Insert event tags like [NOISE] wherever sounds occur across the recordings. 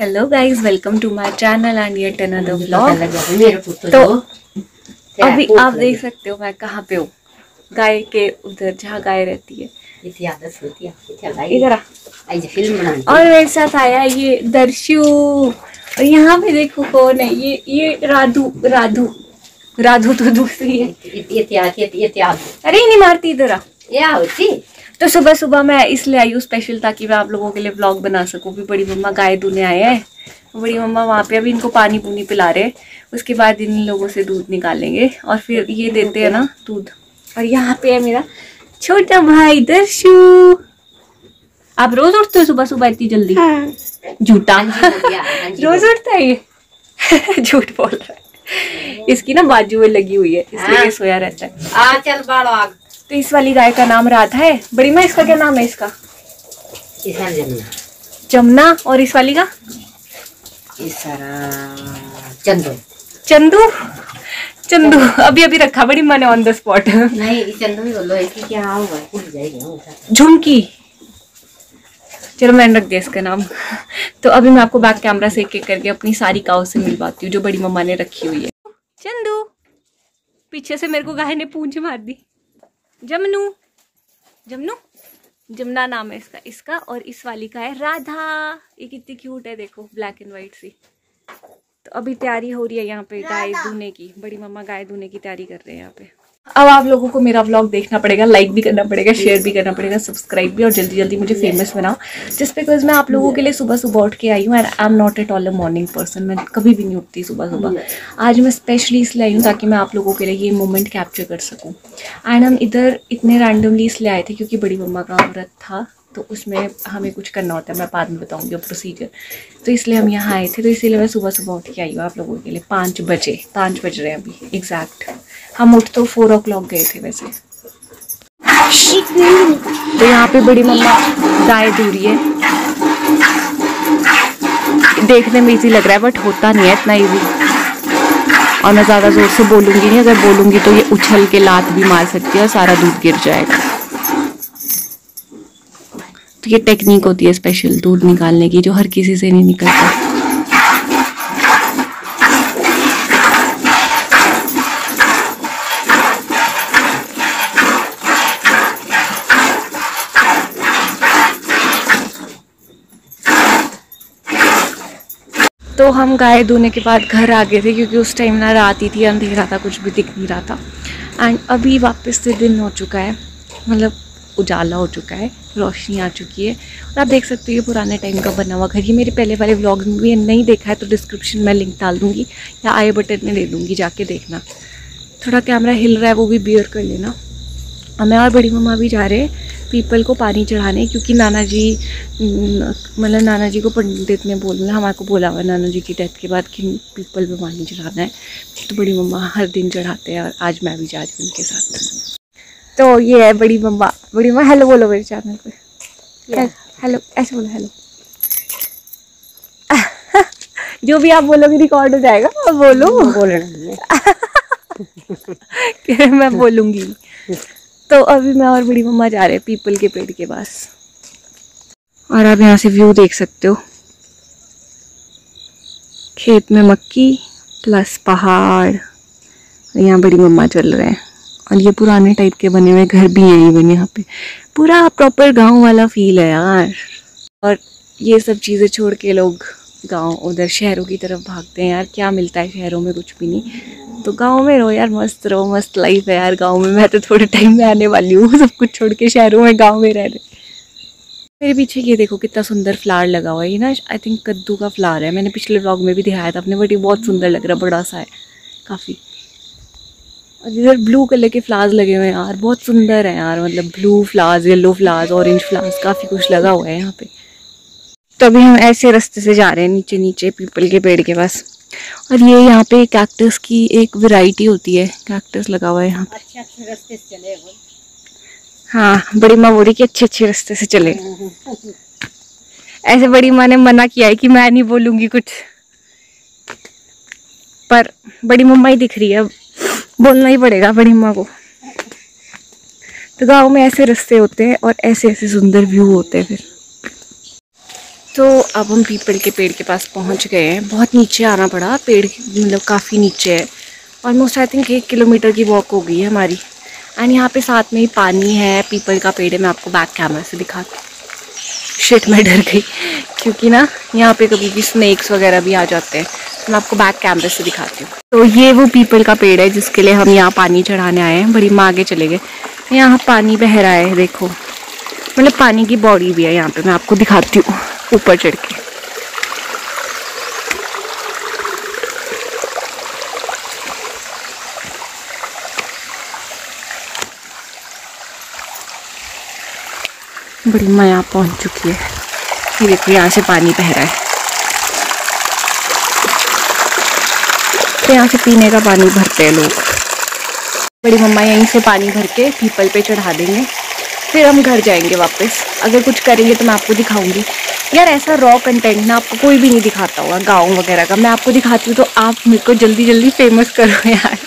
Hello guys welcome to my channel and yet another vlog तो अभी आप देख सकते हो मैं कहाँ पे हूँ? गाय के उधर जहाँ गाय रहती है। इधर फ़िल्म और मेरे साथ आया ये दर्शु। और यहाँ पे देखो कौन है? ये ये राधु राधु। राधु तो दूसरी है। अरे नहीं मारती इधर आ। या होती तो सुबह सुबह मैं इसलिए आई हूँ स्पेशल ताकि मैं आप लोगों के लिए ब्लॉग बना सकूँ। भी बड़ी मम्मा गाय दूने आए हैं। बड़ी मम्मा वहाँ पे अभी इनको पानी पुनी पिला रहे उसके बाद इन लोगों से दूध निकालेंगे और फिर ये देते हैं ना दूध। और यहाँ पे है मेरा छोटा भाई दर्शु। आप रोज उठते हो सुबह सुबह इतनी जल्दी? झूठा? हाँ जी, हाँ जी, [LAUGHS] रोज उठता है ये? [LAUGHS] झूठ बोल रहा है। इसकी ना बाजू में लगी हुई है इसलिए हाँ। सोया रहता है। आ चल बाड़ो आग। तो इस वाली गाय का नाम राधा है? बड़ी माँ इसका क्या नाम है इसका? जमुना। जमुना? और इस वाली का? चंदो। चंदू? चंदू अभी अभी रखा बड़ी माँ ने ऑन द स्पॉट नहीं चंदो ही बोलो इसकी क्या होगा। झुमकी। चलो मैंने रख दिया इसका नाम। तो अभी मैं आपको बैक कैमरा से एक एक करके अपनी सारी काओ से मिलवाती हूँ जो बड़ी मम्मा ने रखी हुई है। चंदू पीछे से मेरे को गाय ने पूंछ मार दी। जमनू। जमनू? जमुना नाम है इसका इसका और इस वाली का है राधा। ये कितनी क्यूट है देखो ब्लैक एंड वाइट सी। तो अभी तैयारी हो रही है यहाँ पे गाय धोने की बड़ी मम्मा गाय धोने की तैयारी कर रहे हैं यहाँ पे। अब आप लोगों को मेरा व्लॉग देखना पड़ेगा लाइक भी करना पड़ेगा शेयर भी करना पड़ेगा सब्सक्राइब भी और जल्दी जल्दी मुझे फ़ेमस बनाओ। जिस बिकॉज़ मैं आप लोगों के लिए सुबह सुबह उठ के आई हूँ and I am not at all a morning person मैं कभी भी नहीं उठती सुबह सुबह। आज मैं स्पेशली इसलिए आई हूँ ताकि मैं आप लोगों के लिए ये मोमेंट कैप्चर कर सकूँ। एंड हम इधर इतने रैंडमली इसलिए आए थे क्योंकि बड़ी मम्मा का व्रत था। तो उसमें हमें कुछ करना होता है, मैं बाद में बताऊँगी प्रोसीजर तो इसलिए हम यहाँ आए थे तो इसीलिए मैं सुबह सुबह उठ के आई हूँ आप लोगों के लिए। पाँच बजे, पाँच बज रहे हैं अभी एग्जैक्ट हम उठ तो फोर ओ गए थे वैसे। तो यहाँ पे बड़ी मम्मा गाय दूरी है। देखने में इजी लग रहा है बट होता नहीं है इतना इजी और मैं ज़्यादा ज़ोर से बोलूँगी नहीं, अगर बोलूँगी तो ये उछल के लात भी मार सकती है और सारा दूध गिर जाएगा। ये टेक्निक होती है स्पेशल दूध निकालने की, जो हर किसी से नहीं निकलता। तो हम गाय धोने के बाद घर आ गए थे, क्योंकि उस टाइम ना रात ही थी, अंधेरा था, कुछ भी दिख नहीं रहा था। एंड अभी वापस से दिन हो चुका है मतलब उजाला हो चुका है, रोशनी आ चुकी है। और आप देख सकते हो ये पुराने टाइम का बना हुआ घर, ये मेरे पहले वाले व्लॉग में भी नहीं देखा है तो डिस्क्रिप्शन में लिंक डाल दूँगी या आई बटन में दे दूँगी जाके देखना। थोड़ा कैमरा हिल रहा है, वो भी बियर कर लेना। और मैं और बड़ी मम्मा भी जा रहे हैं पीपल को पानी चढ़ाने, क्योंकि नाना जी मतलब नाना जी को पंडित ने बोलना हमारे को बोला हुआ नाना जी की डेथ के बाद कि पीपल पे पानी चढ़ाना है। तो बड़ी मम्मा हर दिन चढ़ाते हैं और आज मैं भी जा रही हूँ उनके साथ। तो ये है बड़ी मम्मा बड़ी मम्मा हेलो बोलो मेरे चैनल पे। हेलो ऐसे बोलो हेलो [LAUGHS] जो भी आप बोलोगे रिकॉर्ड हो जाएगा और बोलो। बोलना मैं बोलूँगी। तो अभी मैं और बड़ी मम्मा जा रहे हैं पीपल के पेड़ के पास। और आप यहाँ से व्यू देख सकते हो। खेत में मक्की प्लस पहाड़। यहाँ बड़ी मम्मा चल रहे हैं। और ये पुराने टाइप के बने हुए घर भी हैं इवन यहाँ पे। पूरा प्रॉपर गाँव वाला फील है यार। और ये सब चीज़ें छोड़ के लोग गाँव उधर शहरों की तरफ़ भागते हैं यार। क्या मिलता है शहरों में कुछ भी नहीं। तो गाँव में रहो यार, मस्त रहो, मस्त लाइफ है यार गाँव में। मैं तो थोड़े टाइम में आने वाली हूँ, सब कुछ छोड़ के शहरों में, गाँव में रह रहे। मेरे पीछे ये देखो कितना सुंदर फ्लावर लगा हुआ है। ये ना आई थिंक कद्दू का फ्लावर है। मैंने पिछले व्लॉग में भी दिखाया था, अपने बट ये बहुत सुंदर लग रहा है, बड़ा सा है, काफ़ी। और इधर ब्लू कलर के फ्लावर्स लगे हुए हैं यार। बहुत सुंदर है यार मतलब blue flowers yellow flowers orange flowers काफ़ी कुछ लगा हुआ है यहाँ पे। तो अभी हम ऐसे रास्ते से जा रहे हैं नीचे नीचे पीपल के पेड़ के पास। और ये यहाँ पे कैक्टस की एक वैरायटी होती है कैक्टस लगा हुआ है यहाँ पे। हाँ बड़ी माँ बोली कि अच्छे अच्छे रास्ते से चले। ऐसे बड़ी माँ ने मना किया है कि मैं नहीं बोलूँगी कुछ। पर बड़ी मम्मा ही दिख रही है अब। बोलना ही पड़ेगा बड़ी माँ को। तो गाँव में ऐसे रास्ते होते हैं और ऐसे ऐसे सुंदर व्यू होते हैं फिर। तो अब हम पीपल के पेड़ के पास पहुँच गए हैं। बहुत नीचे आना पड़ा। पेड़ मतलब काफ़ी नीचे है। ऑलमोस्ट आई थिंक एक किलोमीटर की वॉक हो गई है हमारी। एंड यहाँ पे साथ में ही पानी है। पीपल का पेड़ है। मैं आपको बैक कैमरा से दिखाती हूँ। शिट मैं डर गई। क्योंकि ना, यहाँ पे कभी भी स्नैक्स वगैरह भी आ जाते हैं। तो मैं आपको बैक कैमरे से दिखाती हूँ। तो ये वो पीपल का पेड़ है, जिसके लिए हम यहाँ पानी चढ़ाने आए हैं। बड़ी माँ आगे चले गए। यहाँ पानी बह रहा है, देखो। मतलब पानी की बॉडी भी है यहाँ पे, मैं आपको दिखाती हूँ, ऊपर चढ़ के। बड़ी माँ यहाँ पहुँच चुकी है। ये देखो, यहाँ से पानी बह रहा है। तो यहाँ से पीने का पानी भरते हैं लोग। बड़ी मम्मा यहीं से पानी भर के पीपल पे चढ़ा देंगे। फिर हम घर जाएँगे वापस। अगर कुछ करेंगे तो मैं आपको दिखाऊँगी। यार, ऐसा रॉ कंटेंट ना आपको कोई भी नहीं दिखाता होगा, गाँव वगैरह का। मैं आपको दिखाती हूँ तो आप मेरे को जल्दी जल्दी फ़ेमस करो यार।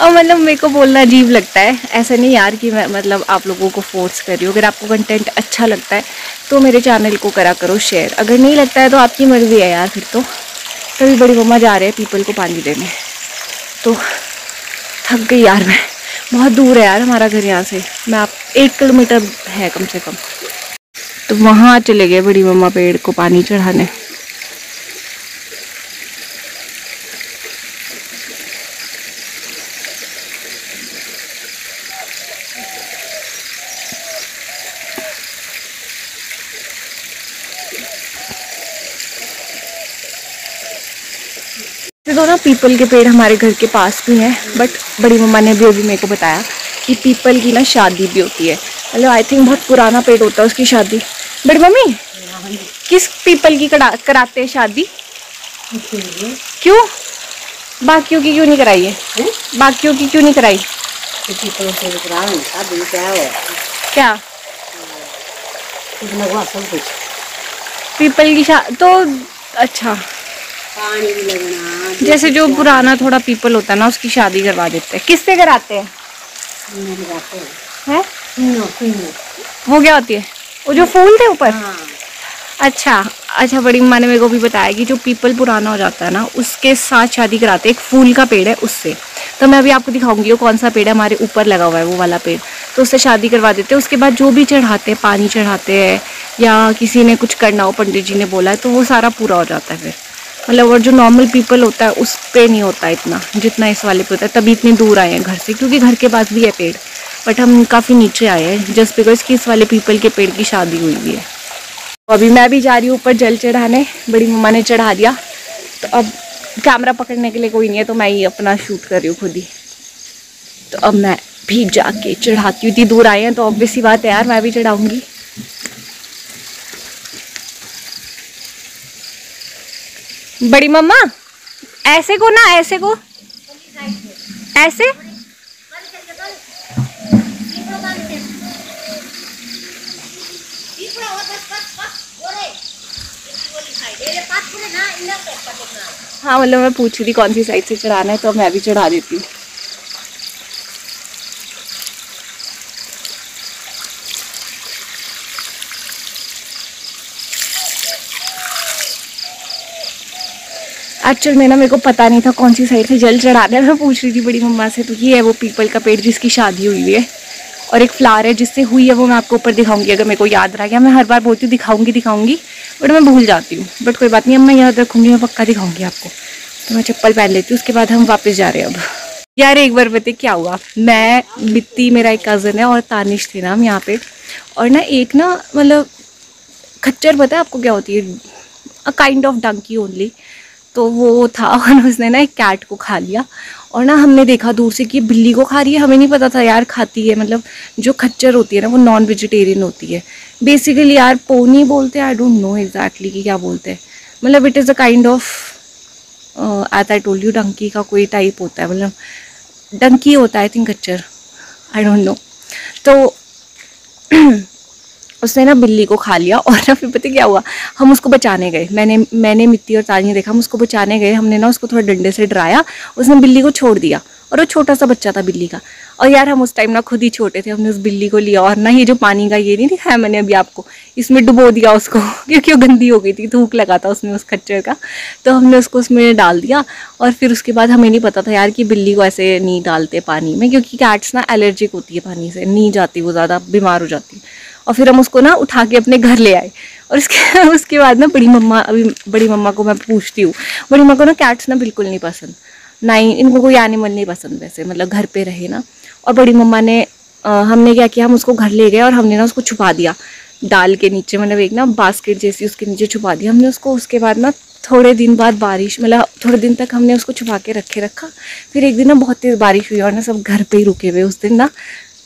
और मतलब मेरे को बोलना अजीब लगता है। ऐसा नहीं यार कि मैं मतलब आप लोगों को फोर्स कर रही हूँ। अगर आपको कंटेंट अच्छा लगता है तो मेरे चैनल को करा करो शेयर अगर नहीं लगता है तो आपकी मर्ज़ी है यार फिर तो। कभी बड़ी मम्मा जा रहे हैं पीपल को पानी देने। तो थक गई यार मैं। बहुत दूर है यार हमारा घर यहाँ से। मैं आप, एक किलोमीटर है कम से कम। तो वहाँ चले गए बड़ी मम्मा पेड़ को पानी चढ़ाने। ना पीपल के पेड़ हमारे घर के पास भी हैं बट बड़ी मम्मा ने भी अभी मेरे को बताया कि पीपल की ना शादी भी होती है। मतलब आई थिंक बहुत पुराना पेड़ होता है उसकी शादी। बट मम्मी किस पीपल की करा कराते हैं शादी? क्यों? बाकियों की क्यों नहीं कराई है? बाकियों की क्यों नहीं कराई? क्या? पीपल की शा तो अच्छा। पानी भी लगना जैसे जो पुराना थोड़ा पीपल होता है ना उसकी शादी करवा देते हैं। किससे कराते हैं? हैं? वो क्या होती है? वो जो फूल थे ऊपर? हाँ। अच्छा अच्छा बड़ी माँ ने मेरे को भी बताया कि जो पीपल पुराना हो जाता है ना उसके साथ शादी कराते हैं। एक फूल का पेड़ है उससे। तो मैं अभी आपको दिखाऊँगी वो कौन सा पेड़ है हमारे ऊपर लगा हुआ है वो वाला पेड़। तो उससे शादी करवा देते हैं। उसके बाद जो भी चढ़ाते हैं पानी चढ़ाते हैं या किसी ने कुछ करना हो पंडित जी ने बोला है तो वो सारा पूरा हो जाता है फिर। मतलब और जो नॉर्मल पीपल होता है, उस पर नहीं होता इतना, जितना इस वाले पे होता है। तभी इतनी दूर आए हैं घर से, क्योंकि घर के पास भी है पेड़। बट हम काफ़ी नीचे आए हैं जस्ट बिकॉज़ कि इस वाले पीपल के पेड़ की शादी हुई हुई है। तो अभी मैं भी जा रही हूँ ऊपर जल चढ़ाने, बड़ी मम्मा ने चढ़ा दिया। तो अब कैमरा पकड़ने के लिए कोई नहीं है तो मैं ही अपना शूट कर रही हूँ खुद ही। तो अब मैं भी जाके चढ़ाती हूँ। इतनी दूर आए हैं तो ऑब्वियस सी बात है यार, मैं भी चढ़ाऊँगी। बड़ी मम्मा, ऐसे को ना, ऐसे को। ऐसे? हाँ मतलब मैं पूछ रही कौन सी साइड से चढ़ाना है तो मैं भी चढ़ा देती हूँ। एक्चुअल में ना मेरे को पता नहीं था कौन सी साइड से जल चढ़ाना है। मैं पूछ रही थी बड़ी मम्मा से तो ये है वो पीपल का पेड़ जिसकी शादी हुई है। और एक फ्लावर है जिससे हुई है, वो मैं आपको ऊपर दिखाऊँगी, अगर मेरे को याद रह गया मैं हर बार बोलती हूँ, दिखाऊँगी दिखाऊँगी बट मैं भूल जाती हूँ। बट कोई बात नहीं, अब मैं याद रखूँगी, मैं पक्का दिखाऊँगी आपको। तो मैं चप्पल पहन लेती हूँ, उसके बाद हम वापस जा रहे हैं अब। यार, एक बार बता क्या हुआ? मैं, मित्ती मेरा एक कज़न है और तानिश थे ना हम यहाँ पे। और ना एक ना मतलब खच्चर, पता है आपको क्या होती है? A kind of donkey only तो वो था [LAUGHS] और उसने ना एक कैट को खा लिया। और ना हमने देखा दूर से कि बिल्ली को खा रही है। हमें नहीं पता था यार खाती है मतलब जो खच्चर होती है ना, वो नॉन वेजिटेरियन होती है। बेसिकली यार पोनी बोलते हैं आई डोंट नो एग्जैक्टली कि क्या बोलते हैं। मतलब it is a kind of as I told you donkey का कोई टाइप होता है। मतलब डंकी होता है आई थिंक खच्चर। आई डोंट नो तो [CLEARS THROAT] [CLEARS THROAT] उसने ना बिल्ली को खा लिया और ना फिर पता क्या हुआ? हम उसको बचाने गए। मैंने मैंने मिट्टी और ताज देखा, हम उसको बचाने गए। हमने ना उसको थोड़ा डंडे से डराया। उसने बिल्ली को छोड़ दिया और वो छोटा सा बच्चा था बिल्ली का। और यार हम उस टाइम ना खुद ही छोटे थे। हमने उस बिल्ली को लिया और ना ये जो पानी का ये नहीं दिखाया मैंने अभी आपको, इसमें डुबो दिया उसको, [LAUGHS] क्योंकि वो गंदी हो गई थी थूक लगा था उसमें उस खच्चर का। तो हमने उसको उसमें डाल दिया और फिर उसके बाद हमें नहीं पता था यार कि बिल्ली को ऐसे नहीं डालते पानी में, क्योंकि कैट्स ना एलर्जिक होती है पानी से, नहीं जाती वो ज़्यादा, बीमार हो जाती और फिर हम उसको ना उठा के अपने घर ले आए। और उसके [LAUGHS] उसके बाद ना बड़ी मम्मा अभी बड़ी मम्मा को मैं पूछती हूँ। बड़ी मम्मा को ना कैट्स ना बिल्कुल नहीं पसंद। ना ही इनको कोई एनिमल नहीं पसंद वैसे मतलब घर पे रहे ना। और बड़ी मम्मा ने अ, हमने क्या किया हम उसको घर ले गए और हमने ना उसको छुपा दिया। डाल के नीचे मतलब एक ना बास्केट जैसी उसके नीचे छुपा दिया। हमने उसको उसके बाद ना थोड़े दिन बाद बारिश मतलब थोड़े दिन तक हमने उसको छुपा के रखे रखा। फिर एक दिन ना बहुत तेज बारिश हुई और ना सब घर पे ही रुके हुए। उस दिन ना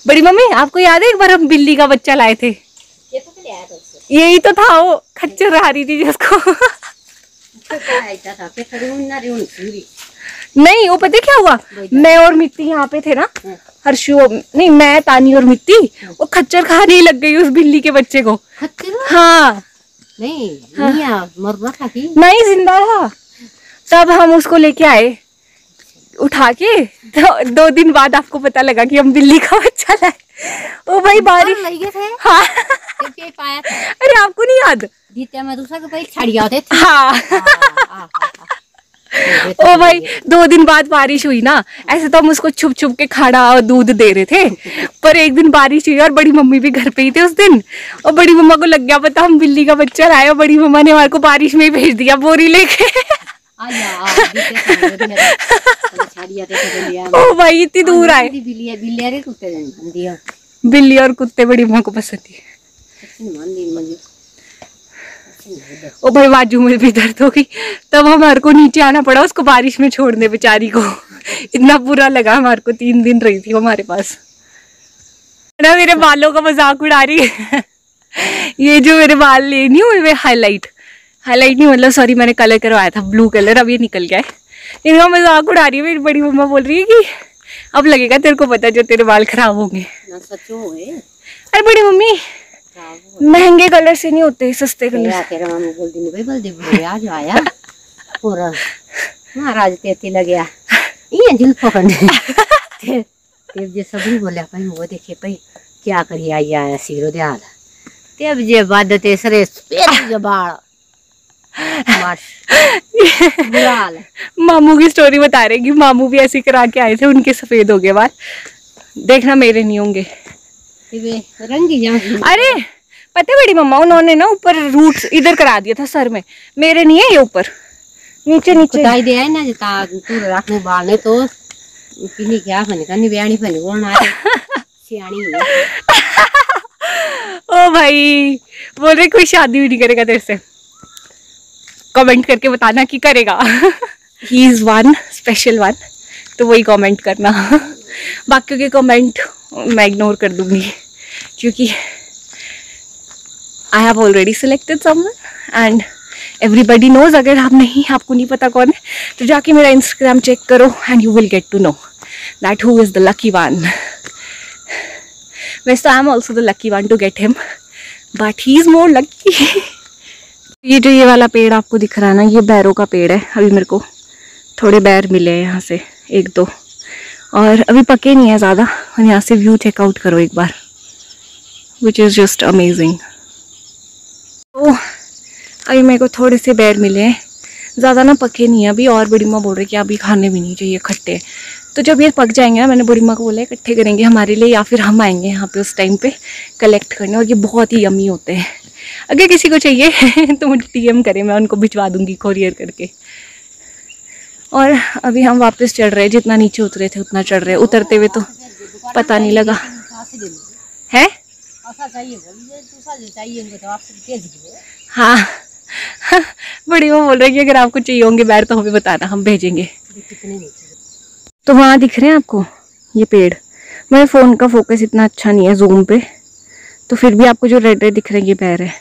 बड़ी मम्मी आपको याद है एक बार हम बिल्ली का बच्चा लाए थे? ये तो क्या है। तो यही तो था वो खच्चर आ रही थी जिसको। है उन सूरी नहीं वो पता क्या हुआ? मैं और मिट्टी यहाँ पे थे ना हाँ। हर्षु नहीं मैं तानी और मिट्टी वो खच्चर खाने ही लग गई उस बिल्ली के बच्चे को। हाँ। नहीं नहीं था कि? नहीं ज़िंदा था। तब हम उसको लेके आए। उठा के तो दो दिन बाद आपको पता लगा कि हम बिल्ली का बच्चा लाए। ओ भाई बारिश। लग थे? हाँ। पाया था। अरे आपको नहीं याद? में दूसरा के भाई छड़ जाते थे। हाँ। ओ भाई दो दिन बाद बारिश हुई ना ऐसे तो हम उसको छुप छुप के खाना और दूध दे रहे थे। पर एक दिन बारिश हुई और बड़ी मम्मी भी घर पे ही थे उस दिन। और बड़ी मम्मा को लग गया पता हम बिल्ली का बच्चा लाए और बड़ी मम्मा ने हमारे को बारिश में ही भेज दिया बोरी लेके। ओ भाई इतनी दूर आए। बिल्ली और कुत्ते बड़ी मम्मा को पसंद है ओ भाई बाजू में भी दर्द हो गई। तब हमारे को नीचे आना पड़ा उसको बारिश में छोड़ने बेचारी को। इतना बुरा लगा हमारे को तीन दिन रही थी हमारे पास। ना मेरे बालों का मज़ाक उड़ा रही है। ये जो मेरे बाल ले नहीं हुए हाईलाइट हाईलाइट नहीं मतलब सॉरी मैंने कलर करवाया था ब्लू कलर अब ये निकल गया है। इनका मज़ाक उड़ा रही है मेरी बड़ी मम्मा बोल रही है कि अब लगेगा तेरे को पता जो तेरे बाल खराब होंगे। है अरे बड़ी मम्मी महँगे कलर से नहीं होते सस्ते कलर बोल दी भाई बोले आज आया। महाराज तेती लग ये जे सबरी बोले भाई वो देखे भाई क्या करी आई आया सीरो दे ते अब जे बाद ते सरे पेट जो बाल माश बुरा हाल है। मामू की स्टोरी बता रहे कि मामू भी ऐसे करा के आए थे उनके सफ़ेद हो गए बाल। देखना मेरे नहीं होंगे। ते रंगी अरे पता है बड़ी मम्मा उन्होंने ना ऊपर रूट इधर करा दिया था सर में। मेरे नहीं है ये ऊपर। नीचे नीचे। दे आई ना जता तू रखने बाल ने तो। क्या फने कनी ब्याणी फने बोलना सियाणी है। [LAUGHS] ओ भाई बोल रहे कोई शादी भी नहीं करेगा तेरे से। कमेंट करके बताना कि करेगा। He is one special one तो वही कमेंट करना। [LAUGHS] बाकियों के कमेंट मैं इग्नोर कर दूँगी। क्योंकि I have already selected someone and everybody knows अगर आप नहीं, आपको नहीं पता कौन है तो जाके मेरा इंस्टाग्राम चेक करो and you will get to know that who is the lucky one वैसे I am also the lucky one to get him but he is more lucky ये जो ये वाला पेड़ आपको दिख रहा है ना, ये बैरों का पेड़ है। अभी मेरे को थोड़े बैर मिले हैं यहाँ से, एक दो। और अभी पके नहीं है ज़्यादा। और यहाँ से व्यू चेकआउट करो एक बार विच इज़ जस्ट अमेजिंग तो अभी मेरे को थोड़े से बैर मिले हैं। ज़्यादा ना पके नहीं है। अभी और बड़ी माँ बोल रही कि अभी खाने भी नहीं चाहिए खट्टे। तो जब ये पक जाएँगे ना, मैंने बड़ी माँ को बोला, इकट्ठे करेंगे हमारे लिए या फिर हम आएँगे यहाँ पे उस टाइम पे कलेक्ट करने। और ये बहुत ही यमी होते हैं। अगर किसी को चाहिए [LAUGHS] तो मुझे डीएम करें, मैं उनको भिजवा दूँगी कोरियर करके। और अभी हम वापस चढ़ रहे हैं, जितना नीचे उतरे थे उतना चढ़ रहे उतरते हुए तो पता नहीं लगा। है? हाँ। [LAUGHS] बड़ी वो बोल रही कि अगर आपको चाहिए होंगे बैर तो हमें बताना, हम भेजेंगे। तो वहाँ दिख रहे हैं आपको? ये पेड़। मेरे फ़ोन का फोकस इतना अच्छा नहीं है जूम पे। तो फिर भी आपको जो रेड रेड दिख रहे हैं ये पैर है।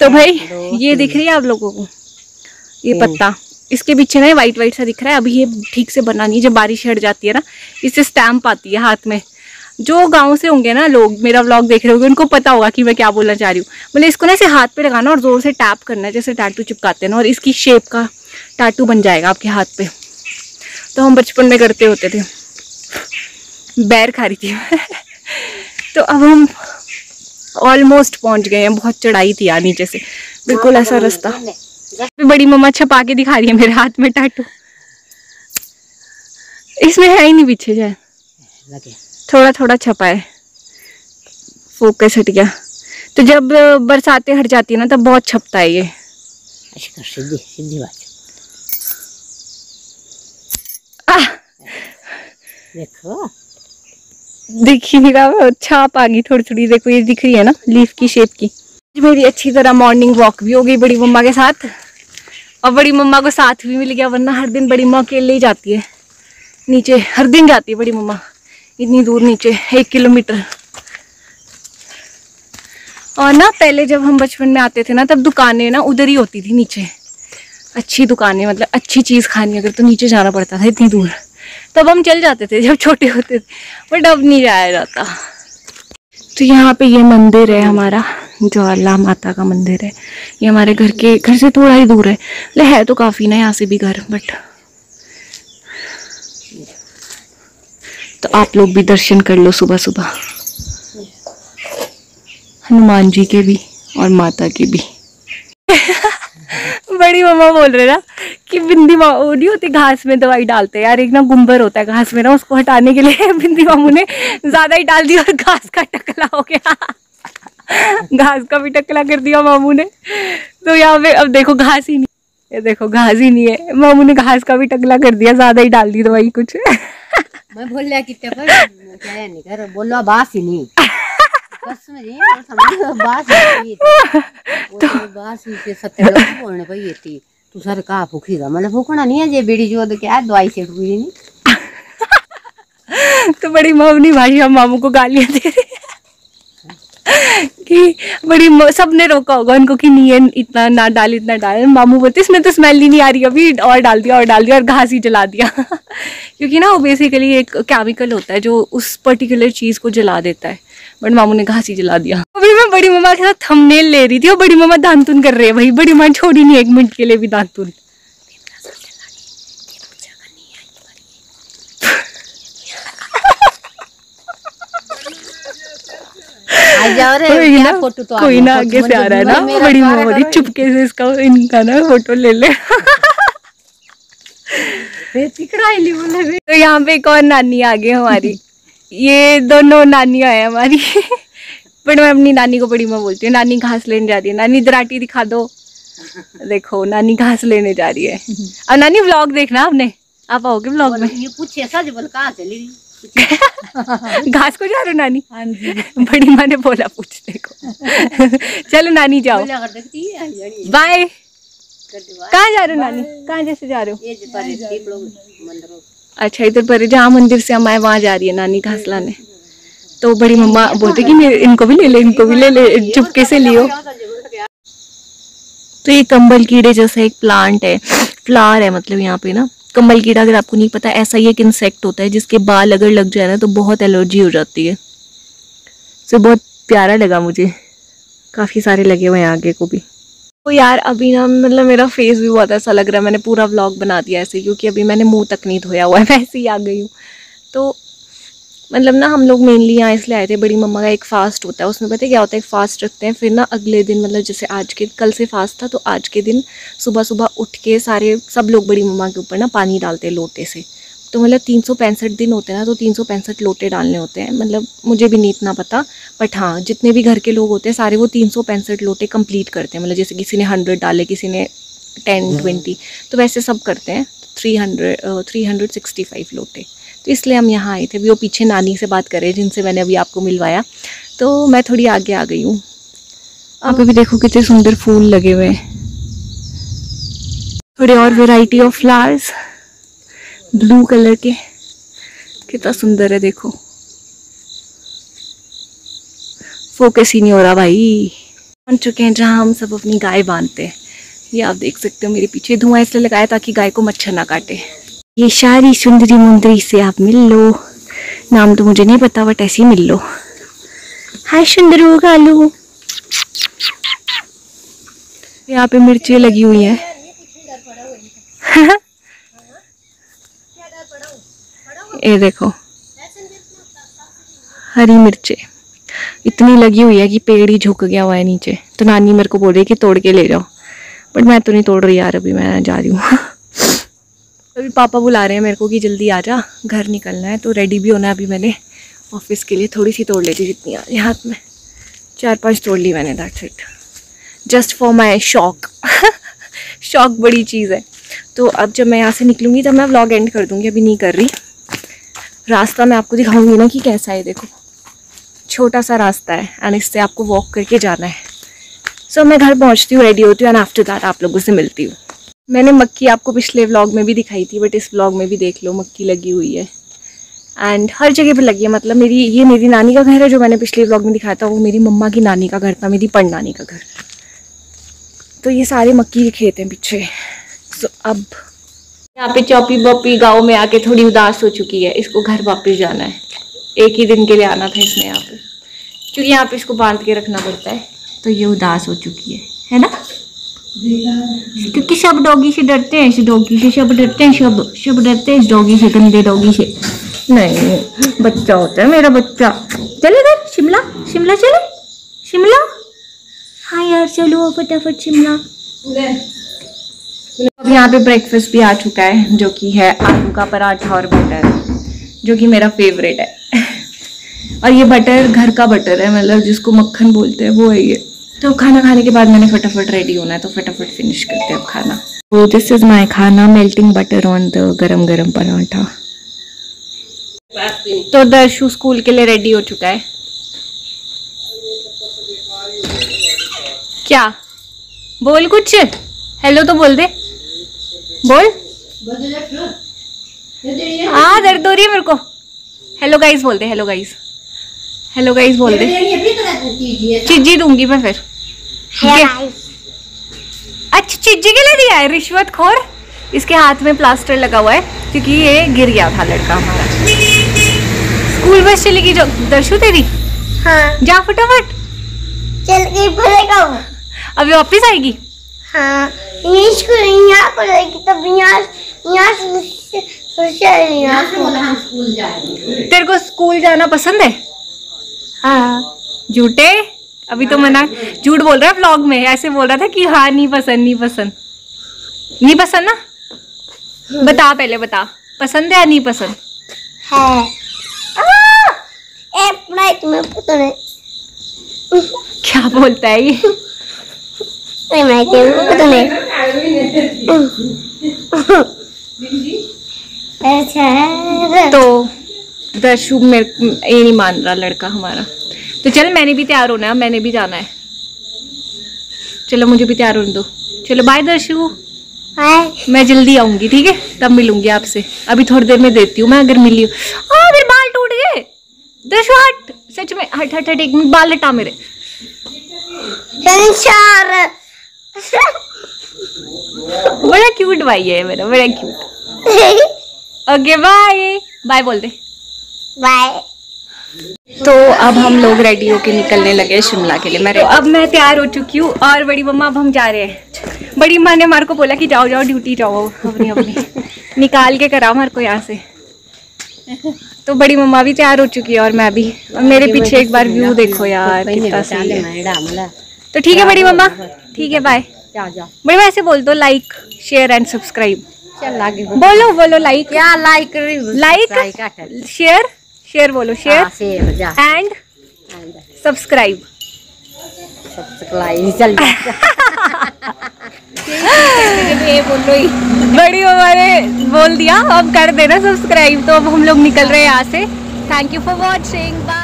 तो भाई ये दिख रही है आप लोगों को ये पत्ता। इसके पीछे ना वाइट वाइट सा दिख रहा है अभी ये ठीक से बना नहीं है जब बारिश हट जाती है ना इससे स्टैम्प आती है हाथ में। जो गाँव से होंगे ना लोग मेरा व्लॉग देख रहे होंगे उनको पता होगा कि मैं क्या बोलना चाह रही हूँ। मतलब इसको ना इसे हाथ पे लगाना और ज़ोर से टैप करना है जैसे टैटू चिपकाते हैं ना और इसकी शेप का टैटू बन जाएगा आपके हाथ पे। तो हम बचपन में करते होते थे। बैर खा रही थी मैं। तो अब हम ऑलमोस्ट पहुँच गए हैं बहुत चढ़ाई थी यार नीचे से। बिल्कुल ऐसा रास्ता। बड़ी मम्मा छपा के दिखा रही है मेरे हाथ में टाटू इसमें है ही नहीं पीछे जाए। थोड़ा थोड़ा छपा है। फोकस हट गया। तो जब बरसातें हट जाती है ना तब बहुत छपता है ये। सीधी सीधी बात। देखो। दिख ही नहीं रहा छाप आ गई थोड़ी थोड़ी देखो ये दिख रही है ना, लीफ की शेप की। मेरी अच्छी तरह मॉर्निंग वॉक भी हो गई बड़ी मम्मा के साथ। और बड़ी मम्मा को साथ भी मिल गया, वरना हर दिन बड़ी मम्मा अकेले ही जाती है। नीचे, हर दिन जाती है बड़ी मम्मा। इतनी दूर नीचे, एक किलोमीटर। और ना, पहले जब हम बचपन में आते थे ना, तब दुकानें ना उधर ही होती थी, नीचे। अच्छी दुकानें मतलब अच्छी चीज़ खानी अगर तो नीचे जाना पड़ता था, इतनी दूर। तब हम चल जाते थे जब छोटे होते थे बट अब नहीं जाया जाता। तो यहाँ पे ये मंदिर है हमारा, जो अल्लाह माता का मंदिर है। ये हमारे घर के, घर से थोड़ा ही दूर है। ले, है तो काफ़ी ना, यहाँ से भी घर बट तो आप लोग भी दर्शन कर लो सुबह सुबह। हनुमान जी के भी और माता के भी। [LAUGHS] बड़ी मम्मा बोल रहे ना कि बिंदी मा- वो नहीं होती घास में दवाई डालते यार, एक ना गुम्बर होता है घास में ना, उसको हटाने के लिए [LAUGHS] बिंदी मामू ने ज़्यादा ही डाल दिया और घास का टकला हो गया। घास का भी टकला कर दिया मामू ने। तो यहाँ पे अब देखो घास ही नहीं ये देखो, घास ही नहीं है। मामू ने घास का भी टकला कर दिया, ज़्यादा ही डाल दी दवाई कुछ। मैं बोल रहा कितने पर क्या नहीं कर बोलो बास ही नहीं। बास ही [LAUGHS] तो बास ही से सत्य लोग बोलने पर ये थी तू सर का भूखीगा मतलब भूखना नहीं है जे बीड़ी जो तो क्या दवाई से हुई नहीं। [LAUGHS] तो बड़ी मम्मी भाई हम मामू को गालियाँ दे रही कि बड़ी म- सबने रोका होगा उनको कि नहीं है इतना ना डाल इतना डाल। मामू बोलते इसमें तो स्मेल ही नहीं आ रही अभी और डाल दिया और डाल दिया और घास ही जला दिया। [LAUGHS] क्योंकि ना वो बेसिकली एक केमिकल होता है जो उस पर्टिकुलर चीज़ को जला देता है। बट मामू ने घास ही जला दिया। अभी मैं बड़ी मम्मा के साथ थंबनेल ले रही थी और बड़ी मम्मा दांतुन कर रही है भाई। बड़ी माँ छोड़ी नहीं एक मिनट के लिए भी दांतुन। आ जाओ रे कोई ना फ़ोटो तो कोई ना आगे से आ रहा है ना। बड़ी मम्मा बोली चुपके से इसका इनका ना फ़ोटो ले ले। [LAUGHS] तो यहाँ पे एक और नानी आ गई हमारी। ये दोनों नानियाँ हैं हमारी। [LAUGHS] बट मैं अपनी नानी को बड़ी माँ बोलती हूँ नानी घास लेने जा रही है। नानी दराटी दिखा दो। देखो नानी घास लेने जा रही है। अब नानी व्लॉग देखना आपने? आप आओगे व्लॉग में? ये पूछे सच बोल कहाँ चली? [LAUGHS] घास को जा रहे हो नानी? हाँ जी। बड़ी माँ ने बोला पूछने को [LAUGHS] चलो नानी जाओ। है जानी बाय कहाँ जा रहे हो नानी? कहाँ जैसे जा रहे हो? अच्छा इधर पर जहाँ मंदिर से हम आए वहाँ जा रही है नानी घास लाने तो बड़ी मम्मा बोलते कि मेरे, इनको भी ले ले, इनको भी ले ले, चुपके से लियो। तो ये कंबल कीड़े जैसा एक प्लांट है फ्लावर है मतलब यहाँ पे ना। कंबल कीड़ा अगर आपको नहीं पता, ऐसा ही एक इंसेक्ट होता है, जिसके बाल अगर लग जाए ना तो बहुत एलर्जी हो जाती है। सो बहुत प्यारा लगा मुझे। काफ़ी सारे लगे हुए हैं आगे को भी। तो यार अभी ना मतलब मेरा फेस भी बहुत ऐसा लग रहा है, मैंने पूरा व्लॉग बना दिया ऐसे, क्योंकि अभी मैंने मुँह तक नहीं धोया हुआ है [LAUGHS] वैसे ही आ गई हूँ। तो मतलब ना हम लोग मेनली यहाँ इसलिए आए थे, बड़ी मम्मा का एक फास्ट होता है, उसमें पता है क्या होता है, एक फास्ट रखते हैं, फिर ना अगले दिन मतलब जैसे आज के, कल से फास्ट था तो आज के दिन सुबह सुबह उठ के सारे, सब लोग बड़ी मम्मा के ऊपर ना पानी डालते लोटे से। तो मतलब तीन सौ पैंसठ दिन होते हैं ना तो तीन सौ पैंसठ लोटे डालने होते हैं। मतलब मुझे भी नहीं इतना पता बट हाँ जितने भी घर के लोग होते हैं सारे वो तीन सौ पैंसठ लोटे कंप्लीट करते हैं। मतलब जैसे किसी ने हंड्रेड डाले किसी ने टेन ट्वेंटी तो वैसे सब करते हैं। Three hundred three hundred sixty five लोटे। तो इसलिए हम यहाँ आए थे। अभी वो पीछे नानी से बात करें जिनसे मैंने अभी आपको मिलवाया। तो मैं थोड़ी आगे आ गई हूँ। आप अभी देखो कितने सुंदर फूल लगे हुए हैं। थोड़ी और variety of flowers blue colour के। कितना सुंदर है, देखो। फोकस ही नहीं हो रहा भाई। पहुँच चुके हैं जहाँ हम सब अपनी गाय बांधते हैं। ये आप देख सकते हो मेरे पीछे धुआँ इसलिए लगाया ताकि गाय को मच्छर ना काटे। ये सारी सुंदरी मुंदरी से आप मिल लो। नाम तो मुझे नहीं पता, बट ऐसे ही मिल लो। हाय सुंदरू कालू यहाँ पे मिर्ची लगी हुई है। [LAUGHS] ये देखो, हरी मिर्चे। इतनी लगी हुई है कि पेड़ ही झुक गया हुआ है नीचे। तो नानी मेरे को बोल रही है कि तोड़ के ले जाओ। बट मैं तो नहीं तोड़ रही यार, अभी मैं जा रही हूँ। [LAUGHS] अभी पापा बुला रहे हैं मेरे को कि जल्दी आ जा, घर निकलना है तो रेडी भी होना है अभी मैंने। ऑफ़िस के लिए थोड़ी सी तोड़ लेती जितनी आ रही हाथ में। चार पाँच तोड़ ली मैंने that's it just for my शौक शौक बड़ी चीज़ है। तो अब जब मैं यहाँ से निकलूँगी, तब मैं व्लॉग एंड कर दूँगी, अभी नहीं कर रही। रास्ता मैं आपको दिखाऊँगी ना कि कैसा है देखो। छोटा सा रास्ता है एंड इससे आपको वॉक करके जाना है। सो so, मैं घर पहुँचती हूँ रेडी होती हूँ एंड आफ्टर दैट आप लोगों से मिलती हूँ। मैंने मक्की आपको पिछले व्लॉग में भी दिखाई थी बट इस व्लॉग में भी देख लो मक्की लगी हुई है। एंड हर जगह पे लगी है मतलब मेरी ये मेरी नानी का घर है जो मैंने पिछले व्लॉग में दिखाया था वो मेरी मम्मा की नानी का घर था मेरी पड़ नानी का घर। तो ये सारे मक्की के खेत हैं पीछे। सो so, अब यहाँ पे चौपी बॉपी गाँव में आके थोड़ी उदास हो चुकी है। इसको घर वापस जाना है। एक ही दिन के लिए आना था इसने यहाँ पे। क्योंकि यहाँ पे इसको बाँध के रखना पड़ता है। तो ये उदास हो चुकी है। है ना? क्योंकि सब डॉगी से डरते हैं। इस डॉगी से सब डरते हैं। सब सब डरते हैं इस डॉगी से, गंदे डॉगी से। नहीं, बच्चा होता है मेरा बच्चा। चले इधर, शिमला शिमला चले। शिमला? हाँ यार, चलो, फटाफट शिमला। अब यहाँ पे ब्रेकफास्ट भी आ चुका है, जो कि है आलू का पराठा और बटर जो कि मेरा फेवरेट है। [LAUGHS] और ये बटर घर का बटर है मतलब जिसको मक्खन बोलते हैं, वो है ये। तो खाना खाने के बाद मैंने फटाफट रेडी होना है तो फटाफट फिनिश करते हैं खाना। तो दिस इज़ माई खाना मेल्टिंग बटर ऑन द गरम गरम पराठा। तो दर्शु स्कूल के लिए रेडी हो चुका है। क्या? बोल कुछ? हेलो तो बोल दे। बोल। हाँ दर्द हो रही है मेरे को। हेलो गाइस बोल दे हेलो गाइस हेलो गाइस बोल दे। चिज्जी दूँगी मैं फिर। अच्छा चिज्जी के लिए दिया है रिश्वत खोर। इसके हाथ में प्लास्टर लगा हुआ है क्योंकि ये गिर गया था लड़का। हमारा स्कूल बस चलेगी जो दर्शु तेरी? हाँ। जा फटाफट। चल गई अभी वापिस आएगी? हाँ इंग्लिश को यहाँ पड़ेगी तब यहाँ यहाँ से फिर से यहाँ से। तेरे को स्कूल जाना पसंद है? हाँ। झूठे? अभी तो मना झूठ बोल रहा है व्लॉग में ऐसे बोल रहा था कि हाँ नहीं पसंद नहीं पसंद। नहीं पसंद ना? बता पहले बता। पसंद है या नहीं पसंद? है। ए पढ़ाई तुम्हें पता नहीं। क्या बोलता है ये? तुम्हें पता नहीं। अच्छा तो दर्शु मेरे ये नहीं मान रहा लड़का हमारा। तो चल मैंने भी तैयार होना है मैंने भी जाना है। चलो मुझे भी तैयार होने दो। चलो बाय दर्शु मैं जल्दी आऊँगी ठीक है? तब मिलूँगी आपसे। अभी थोड़ी देर में देती हूँ मैं अगर मिली हूँ। मेरे बाल टूट गए। दर्शु हट। सच में हट हट हट एक बाल हटा मेरे। संसार [LAUGHS] बड़ा क्यूट भाई है मेरा बड़ा क्यूट ओके बाय बाय बोल दे बाय तो अब हम लोग रेडी होके निकलने लगे शिमला के लिए. मैं तो अब मैं तैयार हो चुकी हूँ और बड़ी मम्मा अब हम जा रहे हैं. बड़ी माँ ने हमारे को बोला कि जाओ जाओ ड्यूटी जाओ. अपनी अपनी. निकाल के कराओ हमारे को यहाँ से. तो बड़ी मम्मा भी तैयार हो चुकी है और मैं भी. और मेरे पीछे एक बार व्यू देखो यार कितना सही है. तो ठीक है बड़ी मम्मा? ठीक है बाय बड़ी माँ ऐसे बोल दो लाइक शेयर एंड सब्सक्राइब बोलो। बोलो लाइक क्या लाइक लाइक शेयर शेयर बोलो शेयर एंड सब्सक्राइब सब्सक्राइब चल। [LAUGHS] बड़ी मम्मा ने बोल दिया अब कर देना सब्सक्राइब तो अब हम लोग निकल रहे हैं यहाँ से। Thank you for watching bye